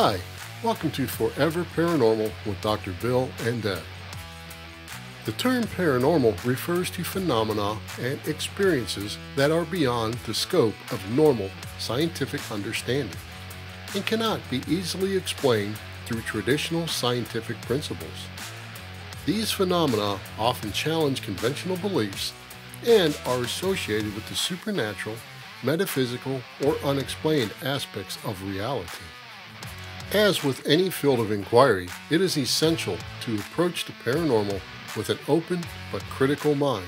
Hi, welcome to Forever Paranormal with Dr. Bill and Deb. The term paranormal refers to phenomena and experiences that are beyond the scope of normal scientific understanding and cannot be easily explained through traditional scientific principles. These phenomena often challenge conventional beliefs and are associated with the supernatural, metaphysical, or unexplained aspects of reality. As with any field of inquiry, it is essential to approach the paranormal with an open but critical mind,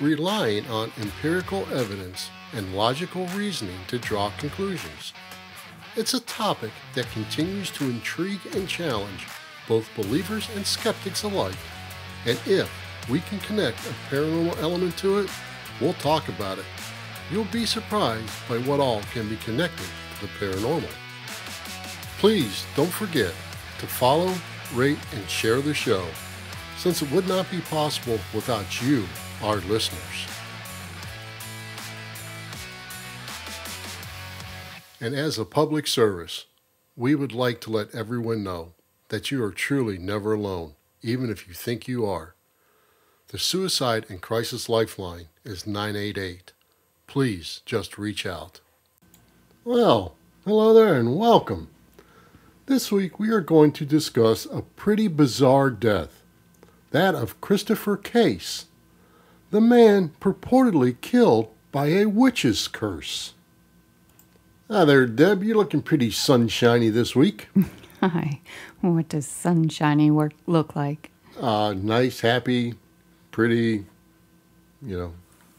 relying on empirical evidence and logical reasoning to draw conclusions. It's a topic that continues to intrigue and challenge both believers and skeptics alike, and if we can connect a paranormal element to it, we'll talk about it. You'll be surprised by what all can be connected to the paranormal. Please don't forget to follow, rate, and share the show, since it would not be possible without you, our listeners. And as a public service, we would like to let everyone know that you are truly never alone, even if you think you are. The Suicide and Crisis Lifeline is 988. Please just reach out. Well, hello there and welcome. This week we are going to discuss a pretty bizarre death that of Christopher Case, the man purportedly killed by a witch's curse. Hi there, Deb. You're looking pretty sunshiny this week. Hi. What does sunshiny work look like? Uh, nice, happy, pretty, you know,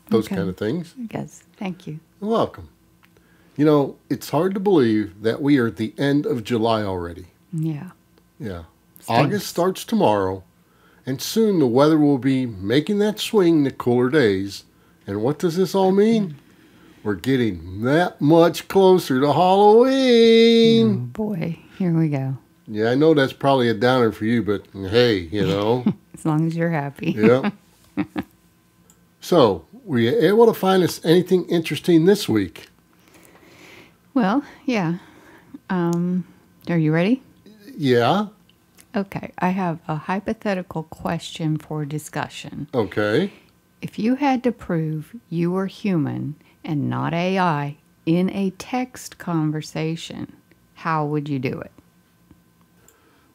those Okay. kind of things. Guess. Thank you. You're welcome. You know, it's hard to believe that we are at the end of July already. Yeah. Yeah. Stinks. August starts tomorrow, and soon the weather will be making that swing to cooler days. And what does this all mean? We're getting that much closer to Halloween. Oh Halloween. boy, here we go. Yeah, I know that's probably a downer for you, but hey, you know. As long as you're happy. yeah. So, were you able to find us anything interesting this week? Well, yeah. Um, are you ready? Yeah. Okay. I have a hypothetical question for discussion. Okay. If you had to prove you were human and not AI in a text conversation, how would you do it?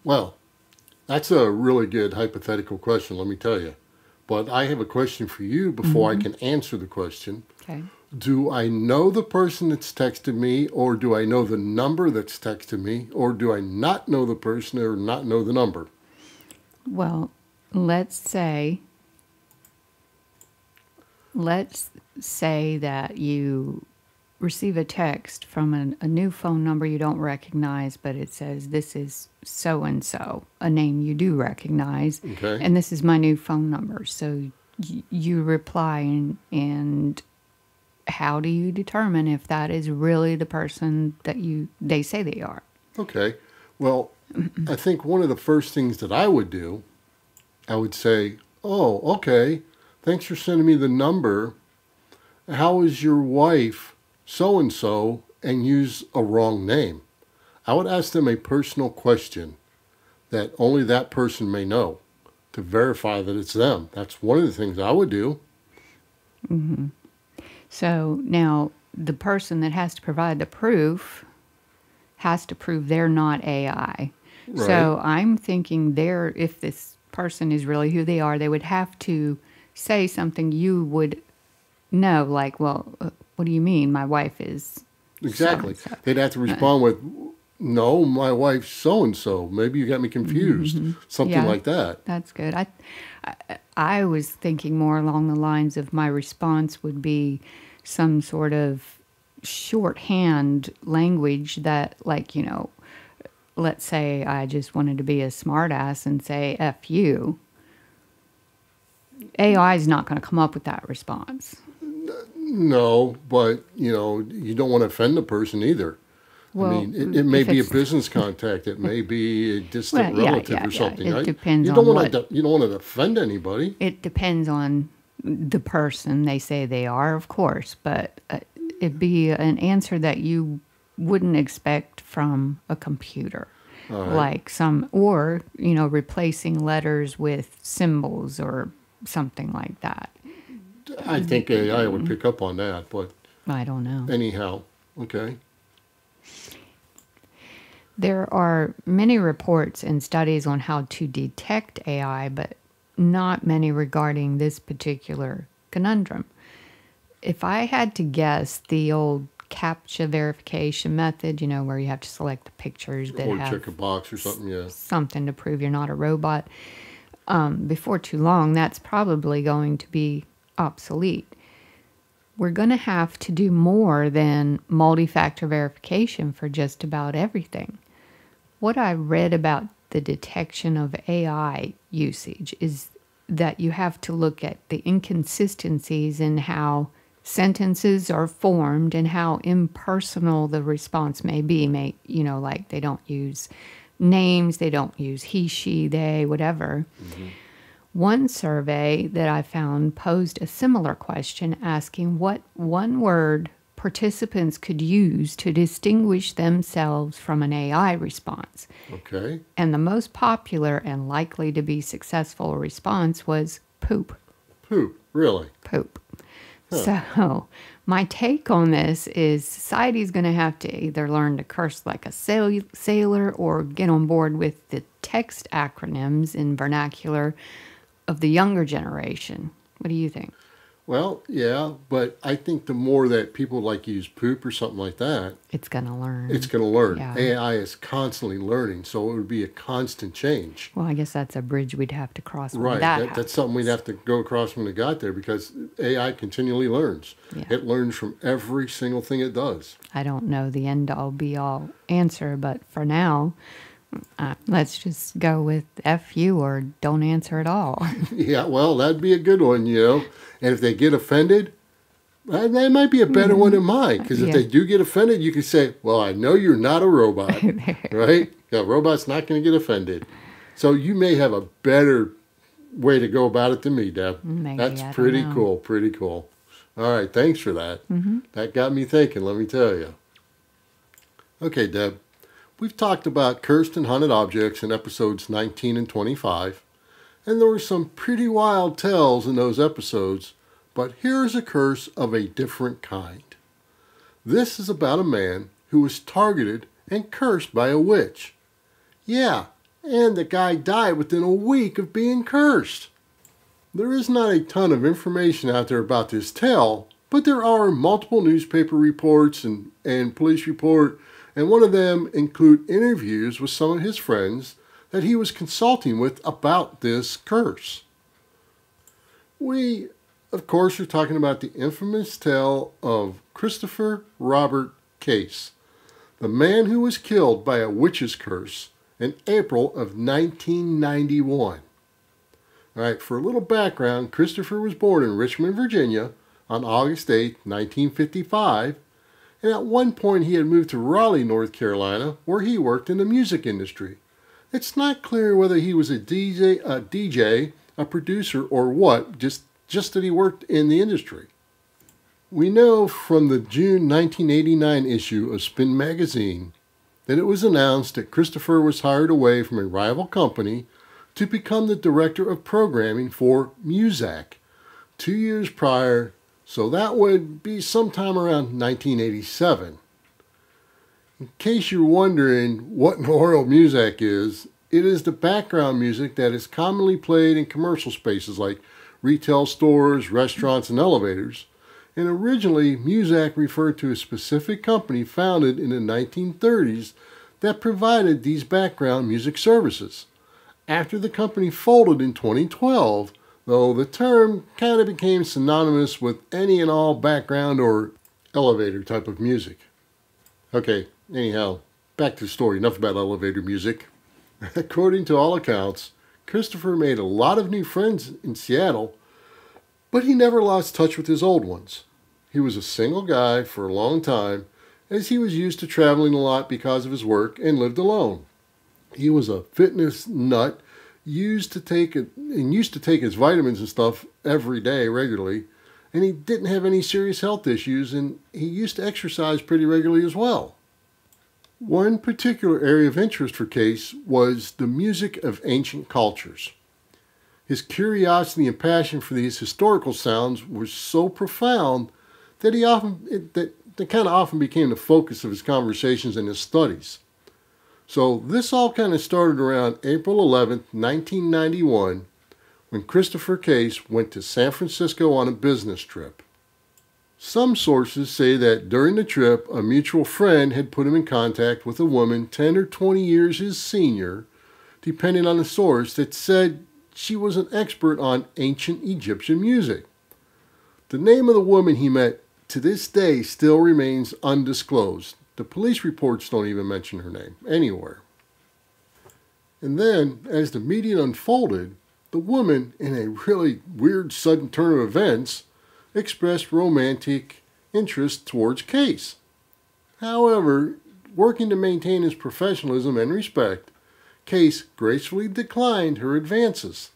Well, that's a really good hypothetical question, let me tell you. But I have a question for you before I can answer the question. Okay. Do I know the person that's texted me, or do I know the number that's texted me, or do I not know the person or not know the number? Well, let's say let's say that you receive a text from an, a new phone number you don't recognize, but it says this is so and so, a name you do recognize, Okay. and this is my new phone number. So you reply, and, and how do you determine if that is really the person that you they say they are? Okay. Well, I think one of the first things that I would do, I would say, Oh, okay. Thanks for sending me the number. How is your wife so and so? And use a wrong name. I would ask them a personal question that only that person may know to verify that it's them. That's one of the things I would do. Mm-hmm. So now the person that has to provide the proof has to prove they're not AI. Right. So I'm thinking they're, if this person is really who they are, they would have to say something you would know, like, well, uh, what do you mean? My wife is. Exactly. so-and-so." They'd have to respond with, "No, my wife's so and so. Maybe you got me confused." Something Yeah. like that. That's good. I, I, was thinking more along the lines of my response would be some sort of shorthand language that, like, you know, let's say I just wanted to be a smartass and say "f you." AI is not going to come up with that response. No, but you know, you don't want to offend the person either. Well, I mean, it, it may be a business contact. It may be a distant Well, yeah, relative yeah, or yeah. something. It right? depends you don't on want what- to. You don't want to offend anybody. It depends on the person they say they are, of course, but uh, it'd be an answer that you wouldn't expect from a computer. Right. Like some, or, you know, replacing letters with symbols or something like that. I think AI would pick up on that, but I don't know. anyhow, okay. There are many reports and studies on how to detect AI, but not many regarding this particular conundrum. If I had to guess, the old CAPTCHA verification method, you know, where you have to select the pictures that Or have check a box or something, yeah. something to prove you're not a robot, um, before too long, that's probably going to be obsolete. We're going to have to do more than multi factor verification for just about everything. What I read about the detection of AI usage is that you have to look at the inconsistencies in how sentences are formed and how impersonal the response may be. May you know like they don't use names they don't use he she they whatever. Mm-hmm. One survey that i found posed a similar question asking what one word participants could use to distinguish themselves from an ai response Okay. and the most popular and likely to be successful response was poop Poop, Really? poop. So, my take on this is society's going to have to either learn to curse like a sail- sailor or get on board with the text acronyms in vernacular of the younger generation. What do you think? Well, yeah, but I think the more that people like use poop or something like that, It's going to learn. it's going to learn. Yeah. AI is constantly learning, so it would be a constant change. well, I guess that's a bridge we'd have to cross when Right. that, That, that's something we'd have to go across when it got there because AI continually learns. Yeah. It learns from every single thing it does. I don't know the end all be all answer, but for now, uh, let's just go with F you or don't answer at all. yeah, well, that'd be a good one, you know. And if they get offended, that, that might be a better one than mine because if Mm-hmm. Yeah. they do get offended, you can say, "Well, I know you're not a robot, right? A robot's not going to get offended." So you may have a better way to go about it than me, Deb. Maybe, That's I pretty cool. Pretty cool. All right, thanks for that. Mm-hmm. That got me thinking. Let me tell you. Okay, Deb. We've talked about cursed and haunted objects in episodes 19 and 25, and there were some pretty wild tales in those episodes, but here is a curse of a different kind. This is about a man who was targeted and cursed by a witch. Yeah, and the guy died within a week of being cursed. There is not a ton of information out there about this tale, but there are multiple newspaper reports and, and police report, and one of them include interviews with some of his friends that he was consulting with about this curse. We, of course, are talking about the infamous tale of Christopher Robert Case, the man who was killed by a witch's curse in April of 1991. All right, for a little background, Christopher was born in Richmond, Virginia on August 8, 1955, and at one point he had moved to Raleigh, North Carolina, where he worked in the music industry. It's not clear whether he was a DJ, a DJ, a producer, or what, just, just that he worked in the industry. We know from the June 1989 issue of Spin Magazine that it was announced that Christopher was hired away from a rival company to become the director of programming for Muzak two years prior, so that would be sometime around 1987. In case you're wondering what Royal music is, it is the background music that is commonly played in commercial spaces like retail stores, restaurants, and elevators. And originally, Muzak referred to a specific company founded in the 1930s that provided these background music services. After the company folded in 2012, though the term kind of became synonymous with any and all background or elevator type of music. Okay, anyhow, back to the story. Enough about elevator music. According to all accounts, Christopher made a lot of new friends in Seattle, but he never lost touch with his old ones. He was a single guy for a long time, as he was used to traveling a lot because of his work and lived alone. He was a fitness nut, used to take it and used to take his vitamins and stuff every day regularly, and he didn't have any serious health issues, and he used to exercise pretty regularly as well. One particular area of interest for Case was the music of ancient cultures. His curiosity and passion for these historical sounds was so profound that he often that they kind of often became the focus of his conversations and his studies. So this all kind of started around April 11, 1991, when Christopher Case went to San Francisco on a business trip. Some sources say that during the trip, a mutual friend had put him in contact with a woman 10 or 20 years his senior, depending on the source, that said she was an expert on ancient Egyptian music. The name of the woman he met to this day still remains undisclosed. The police reports don't even mention her name anywhere. And then, as the meeting unfolded, the woman, in a really weird sudden turn of events, expressed romantic interest towards Case. However, working to maintain his professionalism and respect, Case gracefully declined her advances.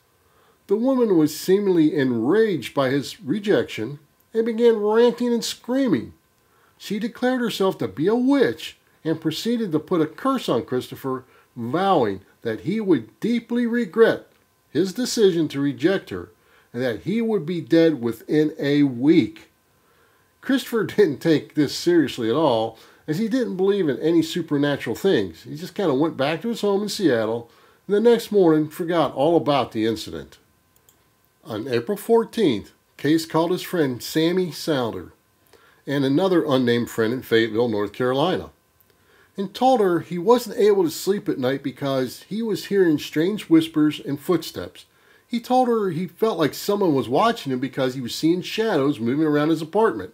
The woman was seemingly enraged by his rejection and began ranting and screaming. She declared herself to be a witch and proceeded to put a curse on Christopher, vowing that he would deeply regret his decision to reject her and that he would be dead within a week. Christopher didn't take this seriously at all, as he didn't believe in any supernatural things. He just kind of went back to his home in Seattle and the next morning forgot all about the incident. On April 14th, Case called his friend Sammy Sounder and another unnamed friend in Fayetteville, North Carolina, and told her he wasn't able to sleep at night because he was hearing strange whispers and footsteps. He told her he felt like someone was watching him because he was seeing shadows moving around his apartment.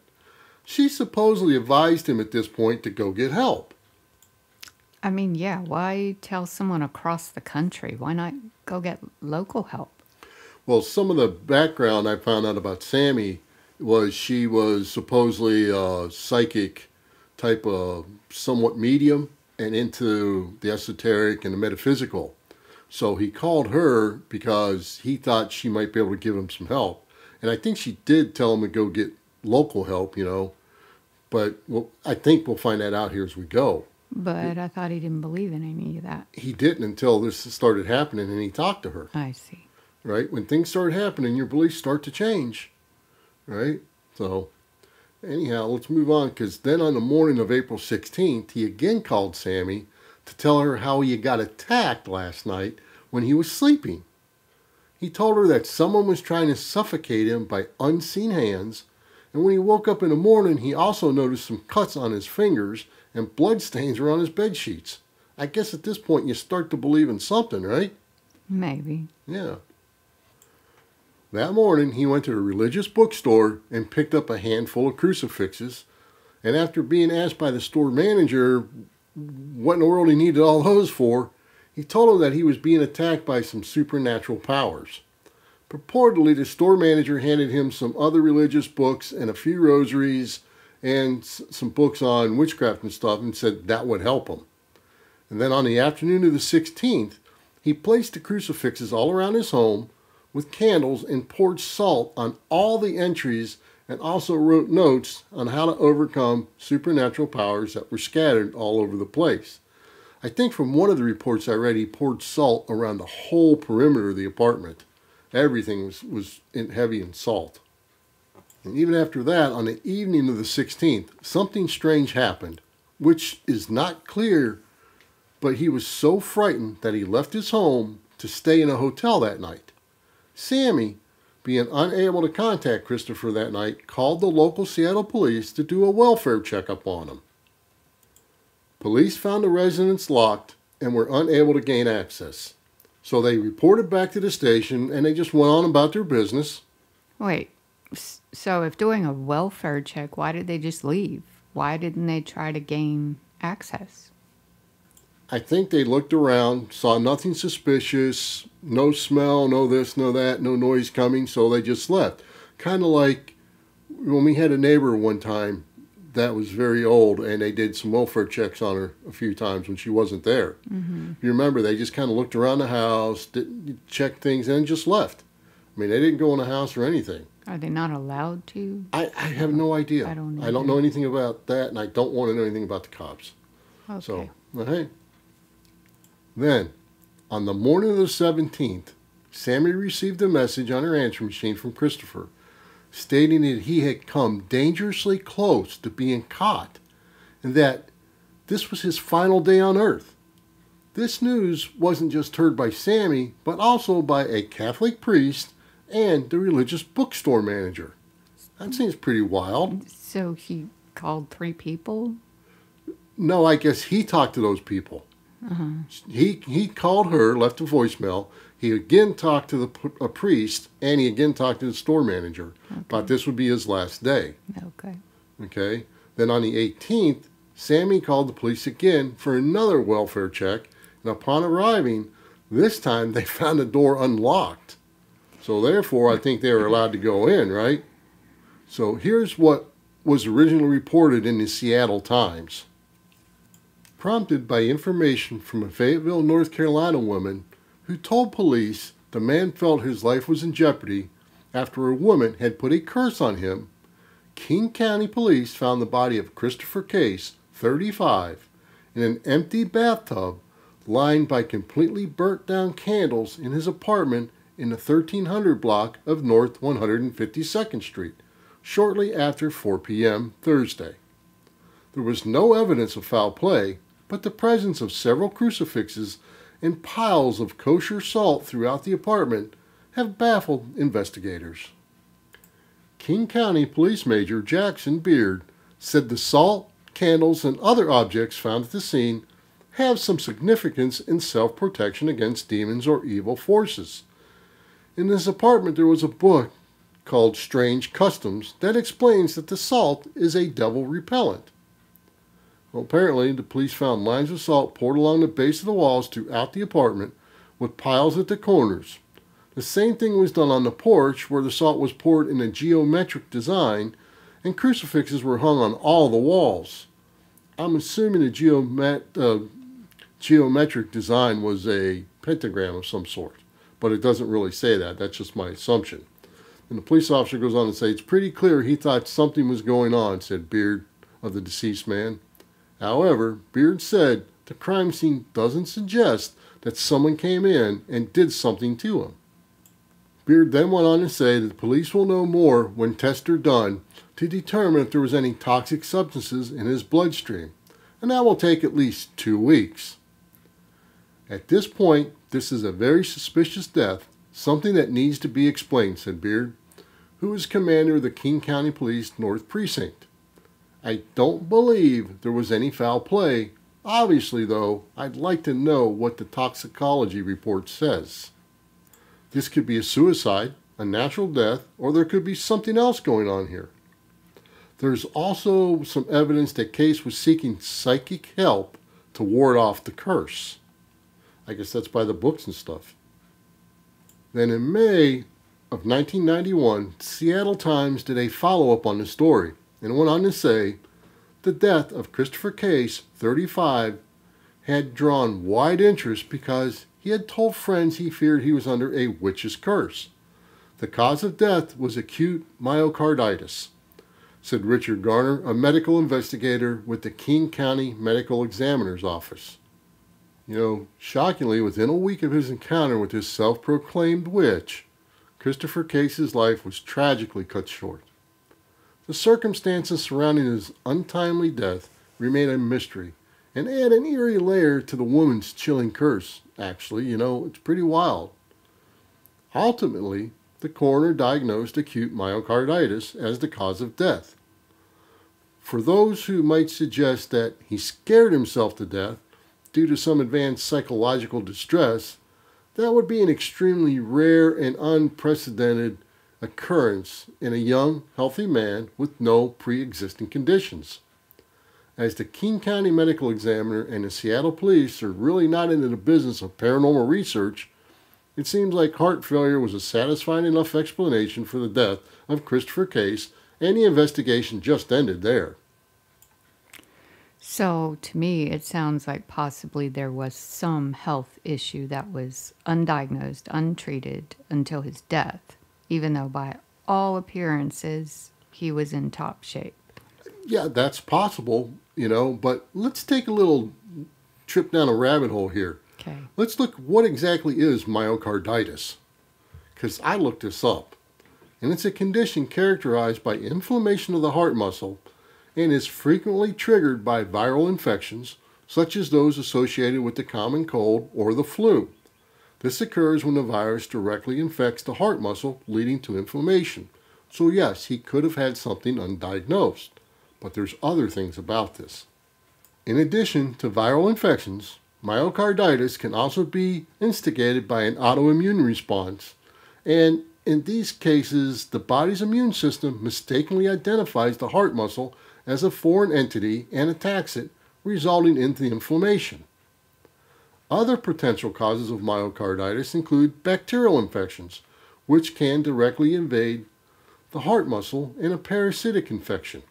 She supposedly advised him at this point to go get help. I mean, yeah, why tell someone across the country? Why not go get local help? Well, some of the background I found out about Sammy was she was supposedly a psychic type of somewhat medium and into the esoteric and the metaphysical. So he called her because he thought she might be able to give him some help. And I think she did tell him to go get local help, you know. But well, I think we'll find that out here as we go. But I thought he didn't believe in any of that. He didn't until this started happening and he talked to her. I see right? When things start happening, your beliefs start to change, right? So, anyhow, let's move on because then on the morning of April 16th, he again called Sammy to tell her how he got attacked last night when he was sleeping. He told her that someone was trying to suffocate him by unseen hands, and when he woke up in the morning, he also noticed some cuts on his fingers and blood stains around his bed sheets. I guess at this point you start to believe in something, right? Maybe. Yeah. That morning, he went to a religious bookstore and picked up a handful of crucifixes. And after being asked by the store manager what in the world he needed all those for, he told him that he was being attacked by some supernatural powers. Purportedly, the store manager handed him some other religious books and a few rosaries and some books on witchcraft and stuff and said that would help him. And then on the afternoon of the 16th, he placed the crucifixes all around his home with candles and poured salt on all the entries and also wrote notes on how to overcome supernatural powers that were scattered all over the place. I think from one of the reports I read, he poured salt around the whole perimeter of the apartment. Everything was, was in heavy in salt. And even after that, on the evening of the 16th, something strange happened, which is not clear, but he was so frightened that he left his home to stay in a hotel that night. Sammy, being unable to contact Christopher that night, called the local Seattle police to do a welfare checkup on him. Police found the residence locked and were unable to gain access. So they reported back to the station and they just went on about their business. Wait, so if doing a welfare check, why did they just leave? Why didn't they try to gain access? I think they looked around, saw nothing suspicious, no smell, no this, no that, no noise coming, so they just left. Kind of like when we had a neighbor one time that was very old and they did some welfare checks on her a few times when she wasn't there. Mm-hmm. You remember, they just kind of looked around the house, didn't check things, and just left. I mean, they didn't go in the house or anything. Are they not allowed to? I, I have no idea. I don't, I don't know anything about that, and I don't want to know anything about the cops. Okay. So, hey. Then, on the morning of the 17th, Sammy received a message on her answering machine from Christopher stating that he had come dangerously close to being caught and that this was his final day on earth. This news wasn't just heard by Sammy, but also by a Catholic priest and the religious bookstore manager. That seems pretty wild. So he called three people? No, I guess he talked to those people. Uh-huh. He he called her, left a voicemail. He again talked to the a priest, and he again talked to the store manager. Thought this would be his last day. Okay. Okay. Then on the 18th, Sammy called the police again for another welfare check, and upon arriving, this time they found the door unlocked. So therefore, I think they were allowed to go in, right? So here's what was originally reported in the Seattle Times. Prompted by information from a Fayetteville, North Carolina woman who told police the man felt his life was in jeopardy after a woman had put a curse on him, King County Police found the body of Christopher Case, 35, in an empty bathtub lined by completely burnt down candles in his apartment in the 1300 block of North 152nd Street, shortly after 4 p.m. Thursday. There was no evidence of foul play, but the presence of several crucifixes and piles of kosher salt throughout the apartment have baffled investigators. King County Police Major Jackson Beard said the salt, candles, and other objects found at the scene have some significance in self protection against demons or evil forces. In his apartment, there was a book called Strange Customs that explains that the salt is a devil repellent. Well, apparently, the police found lines of salt poured along the base of the walls throughout the apartment with piles at the corners. The same thing was done on the porch where the salt was poured in a geometric design and crucifixes were hung on all the walls. I'm assuming the geomet- uh, geometric design was a pentagram of some sort, but it doesn't really say that. That's just my assumption. And the police officer goes on to say, It's pretty clear he thought something was going on, said Beard of the deceased man. However, Beard said the crime scene doesn't suggest that someone came in and did something to him. Beard then went on to say that the police will know more when tests are done to determine if there was any toxic substances in his bloodstream, and that will take at least two weeks. At this point, this is a very suspicious death, something that needs to be explained, said Beard, who is commander of the King County Police North Precinct. I don't believe there was any foul play. Obviously, though, I'd like to know what the toxicology report says. This could be a suicide, a natural death, or there could be something else going on here. There's also some evidence that Case was seeking psychic help to ward off the curse. I guess that's by the books and stuff. Then in May of 1991, Seattle Times did a follow up on the story and went on to say the death of Christopher Case, 35, had drawn wide interest because he had told friends he feared he was under a witch's curse. The cause of death was acute myocarditis, said Richard Garner, a medical investigator with the King County Medical Examiner's Office. You know, shockingly, within a week of his encounter with this self proclaimed witch, Christopher Case's life was tragically cut short. The circumstances surrounding his untimely death remain a mystery and add an eerie layer to the woman's chilling curse. Actually, you know, it's pretty wild. Ultimately, the coroner diagnosed acute myocarditis as the cause of death. For those who might suggest that he scared himself to death due to some advanced psychological distress, that would be an extremely rare and unprecedented occurrence in a young, healthy man with no pre existing conditions. As the King County Medical Examiner and the Seattle Police are really not into the business of paranormal research, it seems like heart failure was a satisfying enough explanation for the death of Christopher Case, and the investigation just ended there. So to me, it sounds like possibly there was some health issue that was undiagnosed, untreated until his death, even though by all appearances he was in top shape. yeah, that's possible, you know, but let's take a little trip down a rabbit hole here. Okay. Let's look what exactly is myocarditis. Because I looked this up. And it's a condition characterized by inflammation of the heart muscle and is frequently triggered by viral infections, such as those associated with the common cold or the flu. This occurs when the virus directly infects the heart muscle, leading to inflammation. So, yes, he could have had something undiagnosed. But there's other things about this. In addition to viral infections, myocarditis can also be instigated by an autoimmune response. And in these cases, the body's immune system mistakenly identifies the heart muscle as a foreign entity and attacks it, resulting in the inflammation. Other potential causes of myocarditis include bacterial infections, which can directly invade the heart muscle, and a parasitic infection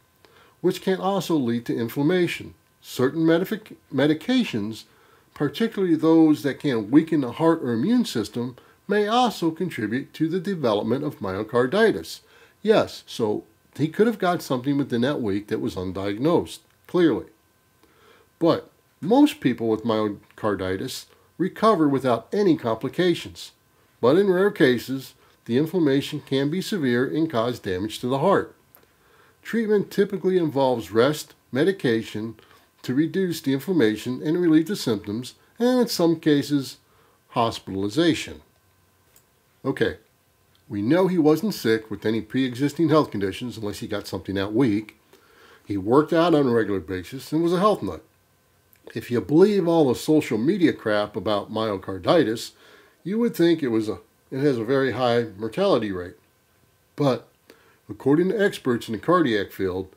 which can also lead to inflammation. Certain medic- medications, particularly those that can weaken the heart or immune system, may also contribute to the development of myocarditis. Yes, so he could have got something within that week that was undiagnosed, clearly. But most people with myocarditis recover without any complications. But in rare cases, the inflammation can be severe and cause damage to the heart. Treatment typically involves rest, medication to reduce the inflammation and relieve the symptoms, and in some cases, hospitalization. Okay, we know he wasn't sick with any pre existing health conditions unless he got something that week. He worked out on a regular basis and was a health nut. If you believe all the social media crap about myocarditis, you would think it was a it has a very high mortality rate. But According to experts in the cardiac field,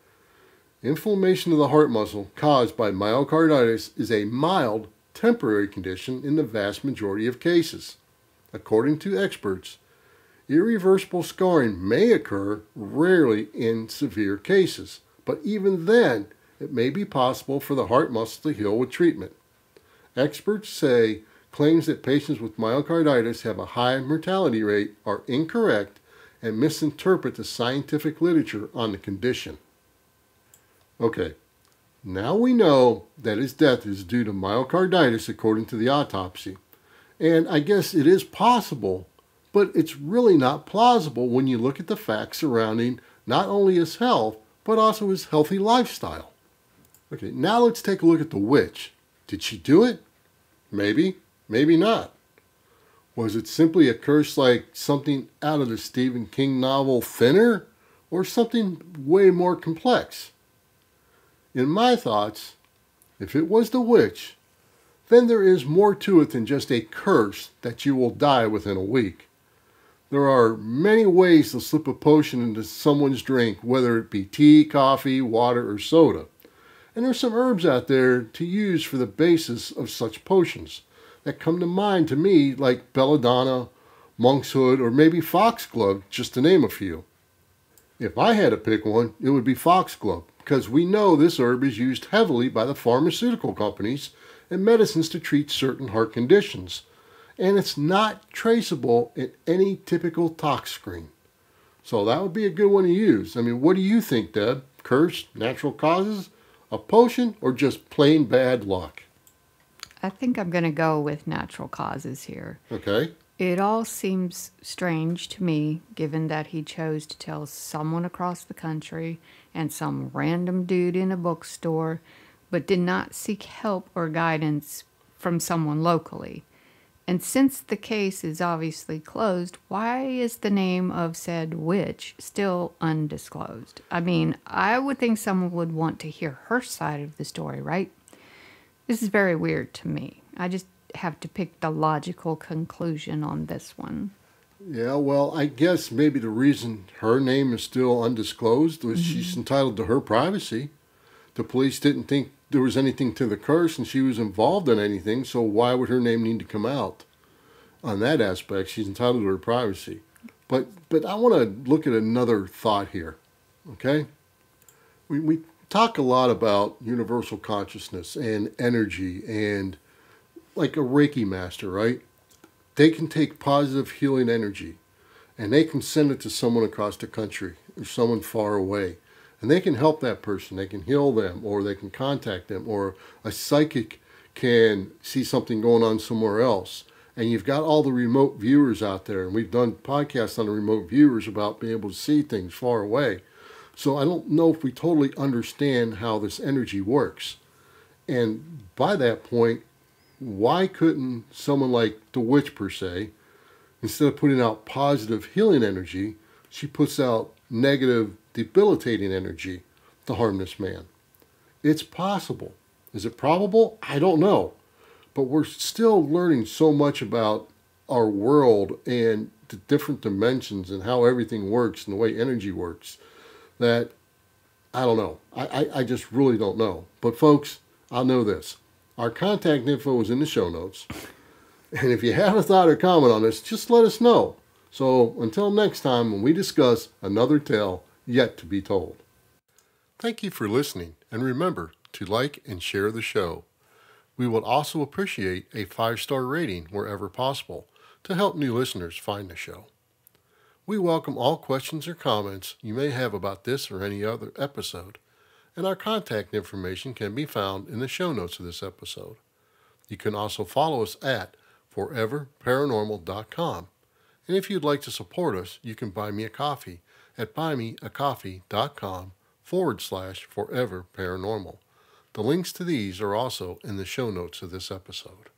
inflammation of the heart muscle caused by myocarditis is a mild, temporary condition in the vast majority of cases. According to experts, irreversible scarring may occur rarely in severe cases, but even then, it may be possible for the heart muscle to heal with treatment. Experts say claims that patients with myocarditis have a high mortality rate are incorrect and misinterpret the scientific literature on the condition. Okay, now we know that his death is due to myocarditis according to the autopsy. And I guess it is possible, but it's really not plausible when you look at the facts surrounding not only his health, but also his healthy lifestyle. Okay, now let's take a look at the witch. Did she do it? Maybe, maybe not. Was it simply a curse like something out of the Stephen King novel Thinner, or something way more complex? In my thoughts, if it was the witch, then there is more to it than just a curse that you will die within a week. There are many ways to slip a potion into someone's drink, whether it be tea, coffee, water, or soda. And there's some herbs out there to use for the basis of such potions that come to mind to me, like belladonna, monkshood, or maybe foxglove, just to name a few. If I had to pick one, it would be foxglove, because we know this herb is used heavily by the pharmaceutical companies and medicines to treat certain heart conditions, and it's not traceable in any typical tox screen. So that would be a good one to use. I mean, what do you think, Deb? Curse, natural causes, a potion, or just plain bad luck? I think I'm going to go with natural causes here. Okay. It all seems strange to me, given that he chose to tell someone across the country and some random dude in a bookstore, but did not seek help or guidance from someone locally. And since the case is obviously closed, why is the name of said witch still undisclosed? I mean, I would think someone would want to hear her side of the story, right? This is very weird to me. I just have to pick the logical conclusion on this one. Yeah, well, I guess maybe the reason her name is still undisclosed was mm-hmm. she's entitled to her privacy. The police didn't think there was anything to the curse and she was involved in anything, so why would her name need to come out? On that aspect, she's entitled to her privacy. But but I want to look at another thought here. Okay? We we talk a lot about universal consciousness and energy and like a Reiki master, right? They can take positive healing energy and they can send it to someone across the country or someone far away. And they can help that person. They can heal them, or they can contact them, or a psychic can see something going on somewhere else. And you've got all the remote viewers out there, and we've done podcasts on the remote viewers about being able to see things far away. So I don't know if we totally understand how this energy works. And by that point, why couldn't someone like the witch per se, instead of putting out positive healing energy, she puts out negative debilitating energy to harm this man? It's possible. Is it probable? I don't know. But we're still learning so much about our world and the different dimensions and how everything works and the way energy works that I don't know. I, I, I just really don't know. But folks, I'll know this. Our contact info is in the show notes. And if you have a thought or comment on this, just let us know. So until next time, when we discuss another tale yet to be told. Thank you for listening, and remember to like and share the show. We would also appreciate a five star rating wherever possible to help new listeners find the show. We welcome all questions or comments you may have about this or any other episode, and our contact information can be found in the show notes of this episode. You can also follow us at foreverparanormal.com. And if you'd like to support us, you can buy me a coffee at buymeacoffee.com forward slash forever paranormal. The links to these are also in the show notes of this episode.